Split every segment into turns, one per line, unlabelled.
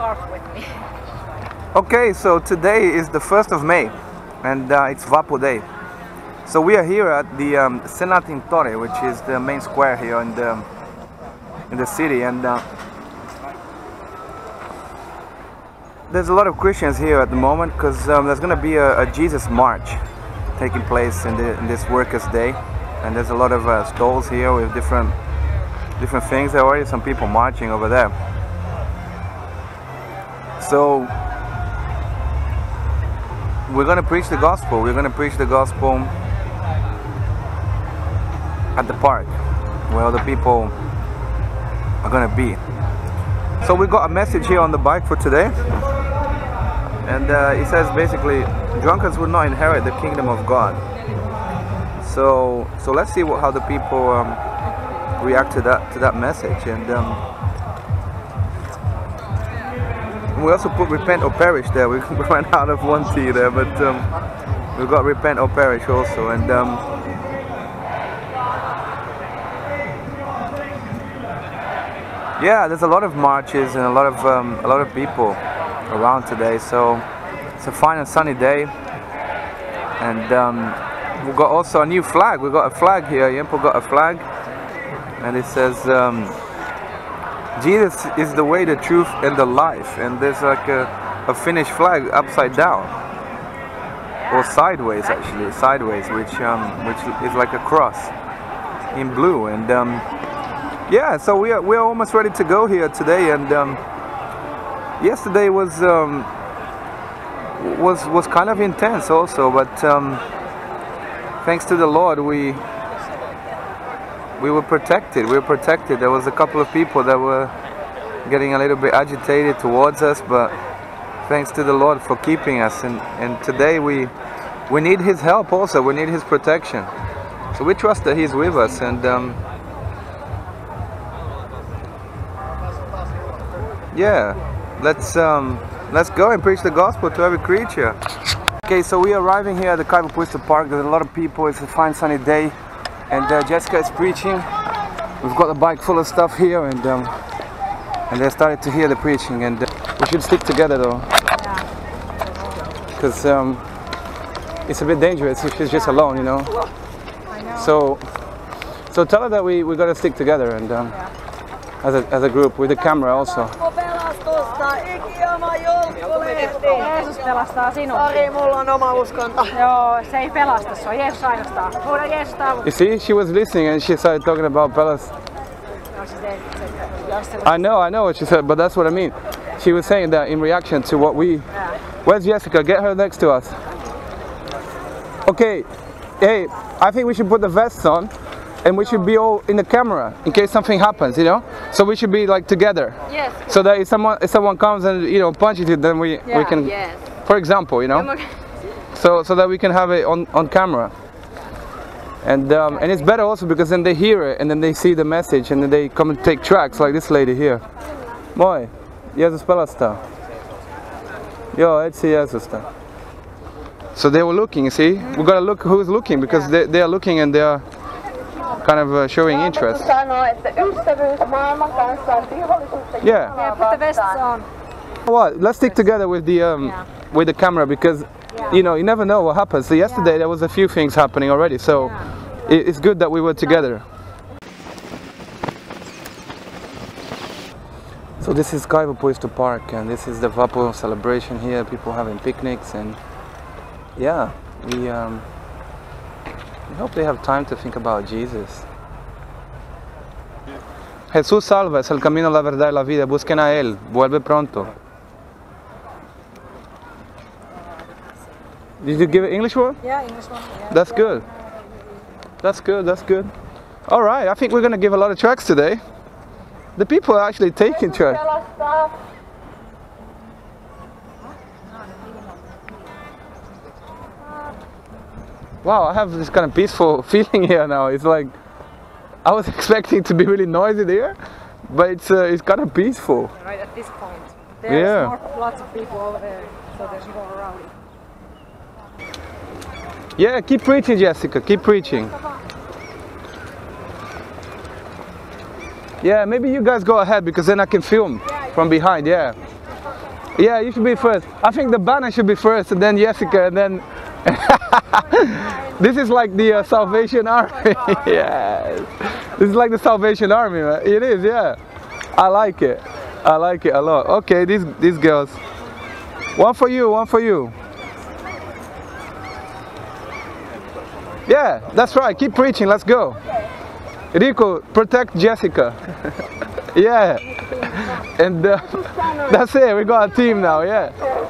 scarf with me.
Okay, so today is the 1st of May and uh, it's Vappu Day. So we are here at the um, which is the main square here in the, in the city. And uh, there's a lot of Christians here at the moment because um, there's going to be a, a, Jesus March taking place in, the, in, this Workers' Day. And there's a lot of uh, stalls here with different different things. There are already some people marching over there. So we're going to preach the gospel. We're going to preach the gospel at the park where the people are going to be. So we got a message here on the bike for today. And uh, it says basically, drunkards will not inherit the kingdom of God. So, so let's see what, how the people um, react to that to that message. And um, we also put repent or perish there. We ran out of one T there, but um, we've got repent or perish also. And um, yeah, there's a lot of marches and a lot of um, a lot of people around today. So it's a fine and sunny day, and um, we've got also a new flag. We've got a flag here. Yempo got a flag, and it says. Jesus is the way, the truth, and the life. And there's like a, a Finnish flag upside down, or sideways actually, sideways, which um, which is like a cross in blue. And um, yeah, so we are we are almost ready to go here today. And um, yesterday was um, was was kind of intense also, but um, thanks to the Lord, we we were protected. We were protected. There was a couple of people that were getting a little bit agitated towards us, but thanks to the Lord for keeping us. And, and today we we need His help also. We need His protection. So we trust that He's with us. And um, yeah, let's um, let's go and preach the gospel to every creature. Okay, so we are arriving here at the Kaivopuisto Park. There's a lot of people. It's a fine sunny day and uh, Jessica is preaching. We've got the bike full of stuff here, and um, and they started to hear the preaching. And uh, we should stick together though, because um, it's a bit dangerous if she's just alone, you know. So, so tell her that we we gotta stick together and um, as a as a group with the camera also.
Jeesus pelastaa sinut.
Ari, mulla on oma uskonto.
Joo, se ei pelasta, se on Jeesus ainoastaan. Huuda Jeesusta
You see, she was listening and she started talking about Pelas. I know, I know what she said, but that's what I mean. She was saying that in reaction to what we... Where's Jessica? Get her next to us. Okay, hey, I think we should put the vests on and we should be all in the camera in case something happens, you know. So we should be like together.
Yes.
So that if someone if someone comes and you know punches you, then we we can,
yes.
for example, you know. So so that we can have it on on camera. And um, and it's better also because then they hear it and then they see the message and then they come and take tracks like this lady here. Moi, Jeesus pelastaa. Joo, etsi Jeesusta. So they were looking, you see? We gotta look who's looking because they, they are looking and they are kind of uh, showing interest.
sanoo, että ystävyys maailman kanssa on vihollisuutta
Yeah.
Yeah, put the vests on.
What? Let's stick together with the um,
Yeah.
with the camera because you know you never know what happens. So yesterday there was a few things happening already, so it, it's good that we were together. So this is Kaivopuisto Park, and this is the Vappu celebration here. People having picnics, and yeah, we um, we hope they have time to think about Jesus. Jesús salva, es el camino, la verdad y la vida. Busquen a Él, vuelve pronto. Did you give an English word?
Yeah, English one. Yeah.
That's good. That's good, that's good. All right, I think we're going to give a lot of tracks today. The people are actually taking tracks. Wow, I have this kind of peaceful feeling here now. It's like I was expecting to be really noisy there, but it's uh, it's kind of peaceful.
Right at this point. There's
Yeah.
more, lots of people over there, so there's more around.
Yeah, keep preaching, Jessica. Keep preaching. Yeah, maybe you guys go ahead because then I can film from behind. Yeah. Yeah, you should be first. I think the banner should be first, and then Jessica, and then. this is like the uh, Salvation Army. yes. This is like the Salvation Army, man. It is, yeah. I like it. I like it a lot. Okay, these these girls. One for you, one for you. Yeah, that's right. Keep preaching. Let's go. Rico, protect Jessica. yeah. And uh, that's it. We got a team now. Yeah.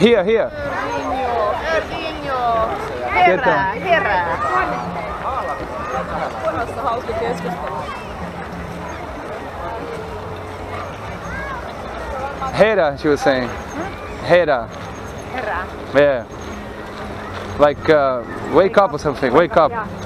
Here, here. Rinjo, Herra,
herra. Kuulossa
hauska keskustelu.
Hera, she was saying. Hera.
Herää.
Yeah. Like uh, wake up or something. Wake up.
Ja